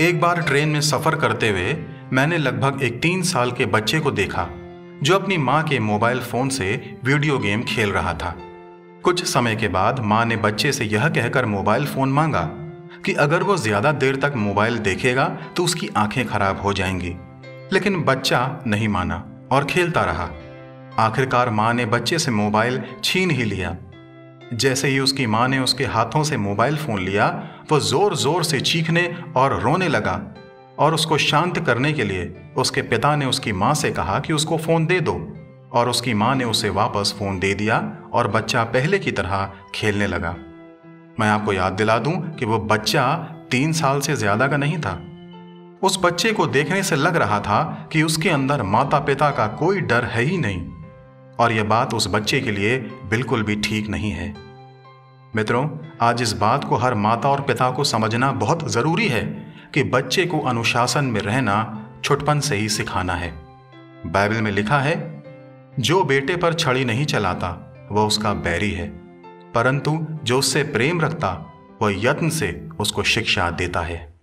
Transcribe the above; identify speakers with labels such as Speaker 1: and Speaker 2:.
Speaker 1: एक बार ट्रेन में सफ़र करते हुए मैंने लगभग एक तीन साल के बच्चे को देखा, जो अपनी माँ के मोबाइल फ़ोन से वीडियो गेम खेल रहा था। कुछ समय के बाद माँ ने बच्चे से यह कहकर मोबाइल फ़ोन मांगा कि अगर वो ज़्यादा देर तक मोबाइल देखेगा तो उसकी आँखें खराब हो जाएँगी। लेकिन बच्चा नहीं माना और खेलता रहा। आखिरकार माँ ने बच्चे से मोबाइल छीन ही लिया। जैसे ही उसकी माँ ने उसके हाथों से मोबाइल फ़ोन लिया, वो ज़ोर ज़ोर से चीखने और रोने लगा और उसको शांत करने के लिए उसके पिता ने उसकी माँ से कहा कि उसको फ़ोन दे दो और उसकी माँ ने उसे वापस फ़ोन दे दिया और बच्चा पहले की तरह खेलने लगा। मैं आपको याद दिला दूँ कि वो बच्चा तीन साल से ज़्यादा का नहीं था। उस बच्चे को देखने से लग रहा था कि उसके अंदर माता पिता का कोई डर है ही नहीं। और यह बात उस बच्चे के लिए बिल्कुल भी ठीक नहीं है। मित्रों, आज इस बात को हर माता और पिता को समझना बहुत ज़रूरी है कि बच्चे को अनुशासन में रहना छुटपन से ही सिखाना है। बाइबल में लिखा है, जो बेटे पर छड़ी नहीं चलाता, वह उसका बैरी है। परंतु जो उससे प्रेम रखता, वह यत्न से उसको शिक्षा देता है।